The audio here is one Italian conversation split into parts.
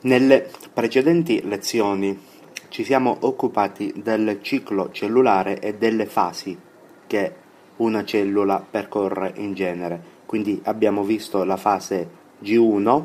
Nelle precedenti lezioni ci siamo occupati del ciclo cellulare e delle fasi che una cellula percorre in genere. Quindi abbiamo visto la fase G1,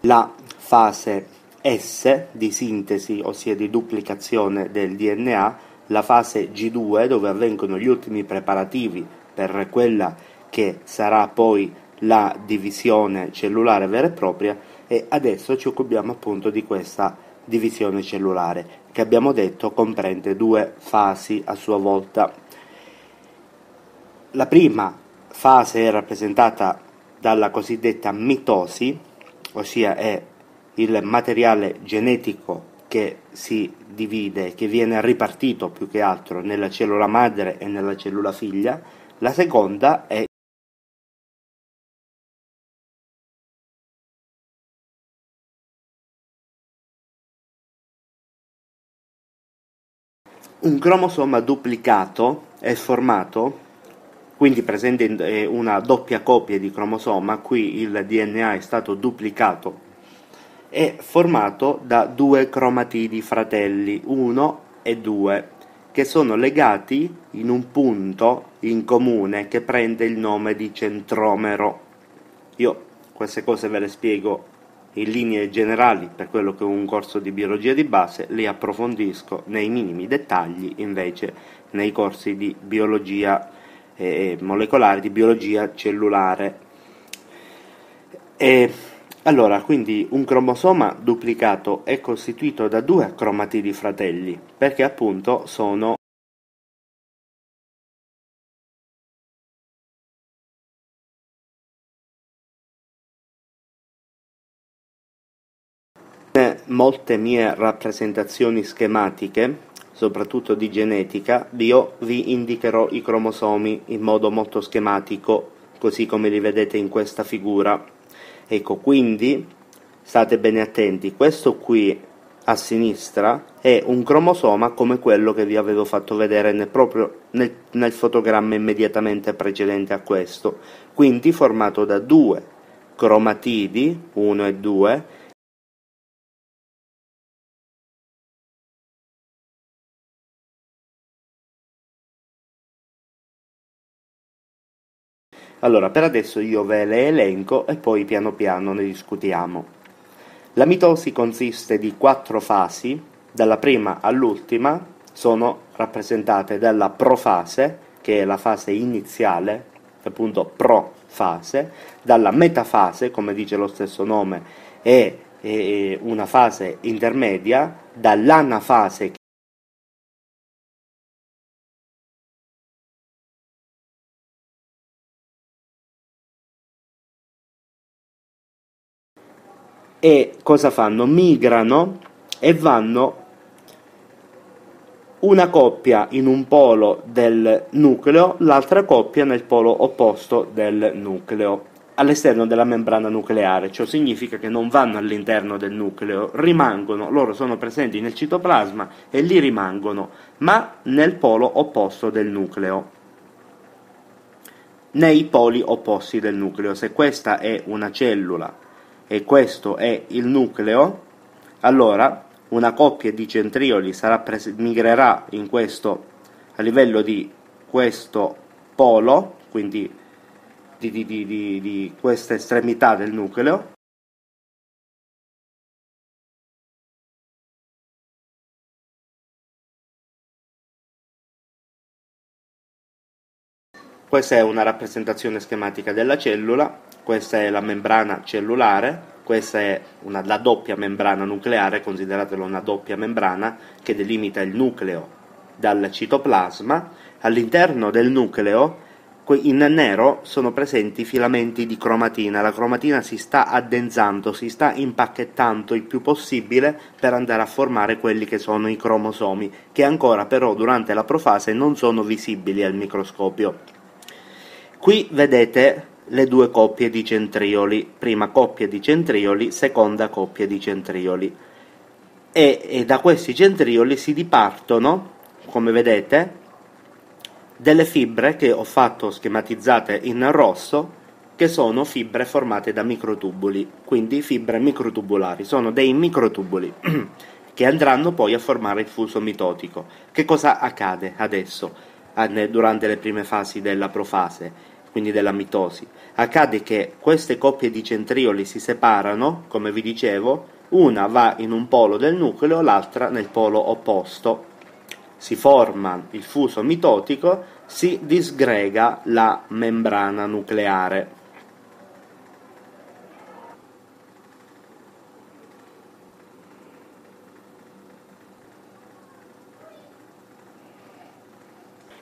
la fase S di sintesi, ossia di duplicazione del DNA, la fase G2 dove avvengono gli ultimi preparativi per quella che sarà poi la divisione cellulare vera e propria e adesso ci occupiamo appunto di questa divisione cellulare che abbiamo detto comprende due fasi a sua volta. La prima fase è rappresentata dalla cosiddetta mitosi, ossia è il materiale genetico che si divide, che viene ripartito più che altro nella cellula madre e nella cellula figlia, la seconda è Un cromosoma duplicato è formato, quindi presente eh, una doppia copia di cromosoma, qui il DNA è stato duplicato, è formato da due cromatidi fratelli, 1 e 2, che sono legati in un punto in comune che prende il nome di centromero. Io queste cose ve le spiego in linee generali per quello che è un corso di biologia di base, li approfondisco nei minimi dettagli invece nei corsi di biologia eh, molecolare, di biologia cellulare. E, allora, quindi un cromosoma duplicato è costituito da due cromatidi fratelli, perché appunto sono molte mie rappresentazioni schematiche, soprattutto di genetica, io vi indicherò i cromosomi in modo molto schematico, così come li vedete in questa figura. Ecco, quindi state bene attenti, questo qui a sinistra è un cromosoma come quello che vi avevo fatto vedere nel, proprio nel, nel fotogramma immediatamente precedente a questo, quindi formato da due cromatidi, 1 e 2, Allora, per adesso io ve le elenco e poi piano piano ne discutiamo. La mitosi consiste di quattro fasi, dalla prima all'ultima sono rappresentate dalla profase, che è la fase iniziale, appunto profase, dalla metafase, come dice lo stesso nome, è, una fase intermedia, dall'anafase e cosa fanno? Migrano e vanno una coppia in un polo del nucleo, l'altra coppia nel polo opposto del nucleo, all'esterno della membrana nucleare. Ciò significa che non vanno all'interno del nucleo, rimangono, loro sono presenti nel citoplasma e lì rimangono, ma nel polo opposto del nucleo. Nei poli opposti del nucleo. Se questa è una cellula e questo è il nucleo, allora una coppia di centrioli pres- migrerà in questo, a livello di questo polo, quindi di, di, di, di questa estremità del nucleo, Questa è una rappresentazione schematica della cellula, questa è la membrana cellulare, questa è una, la doppia membrana nucleare, consideratela una doppia membrana che delimita il nucleo dal citoplasma. All'interno del nucleo in nero sono presenti filamenti di cromatina, la cromatina si sta addensando, si sta impacchettando il più possibile per andare a formare quelli che sono i cromosomi, che ancora però durante la profase non sono visibili al microscopio. Qui vedete le due coppie di centrioli, prima coppia di centrioli, seconda coppia di centrioli. E, e da questi centrioli si dipartono, come vedete, delle fibre che ho fatto schematizzate in rosso, che sono fibre formate da microtubuli, quindi fibre microtubulari, sono dei microtubuli che andranno poi a formare il fuso mitotico. Che cosa accade adesso, durante le prime fasi della profase, quindi della mitosi? Accade che queste coppie di centrioli si separano, come vi dicevo, una va in un polo del nucleo, l'altra nel polo opposto. Si forma il fuso mitotico, si disgrega la membrana nucleare.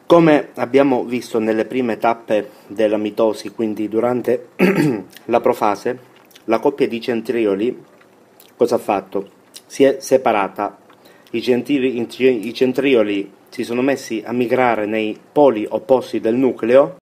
Come abbiamo visto nelle prime tappe della mitosi, quindi durante la profase, la coppia di centrioli cosa ha fatto? Si è separata, I, centri i centrioli si sono messi a migrare nei poli opposti del nucleo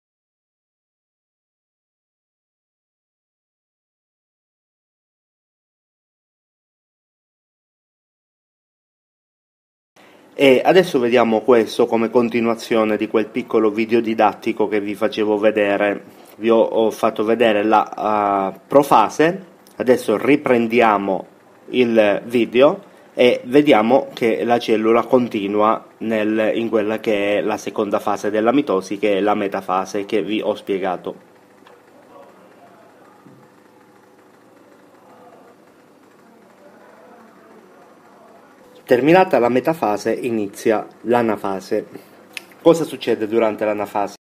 E adesso vediamo questo come continuazione di quel piccolo video didattico che vi facevo vedere. Vi ho, ho fatto vedere la uh, profase, adesso riprendiamo il video e vediamo che la cellula continua nel, in quella che è la seconda fase della mitosi, che è la metafase che vi ho spiegato. Terminata la metafase inizia l'anafase. Cosa succede durante l'anafase?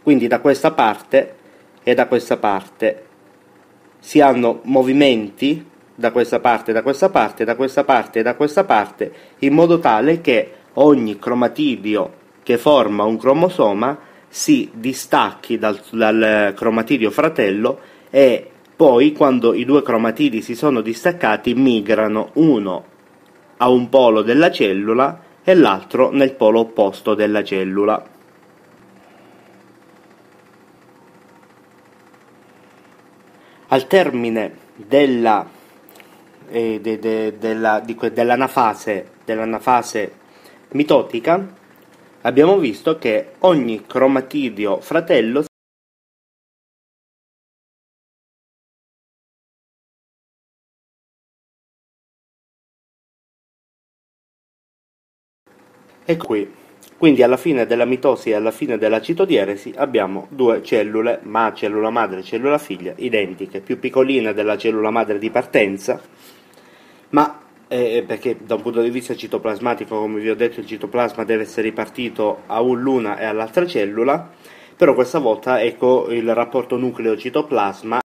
Quindi da questa parte e da questa parte si hanno movimenti da questa parte, da questa parte, da questa parte e da questa parte, in modo tale che ogni cromatidio che forma un cromosoma si distacchi dal, dal cromatidio fratello e poi quando i due cromatidi si sono distaccati migrano uno a un polo della cellula e l'altro nel polo opposto della cellula. Al termine della, eh, de, de, della, di, dell'anafase, dell'anafase mitotica abbiamo visto che ogni cromatidio fratello è qui. Quindi alla fine della mitosi e alla fine della citodieresi abbiamo due cellule, ma cellula madre e cellula figlia, identiche, più piccoline della cellula madre di partenza, ma eh, perché da un punto di vista citoplasmatico, come vi ho detto, il citoplasma deve essere ripartito a l'una e all'altra cellula, però questa volta ecco il rapporto nucleo-citoplasma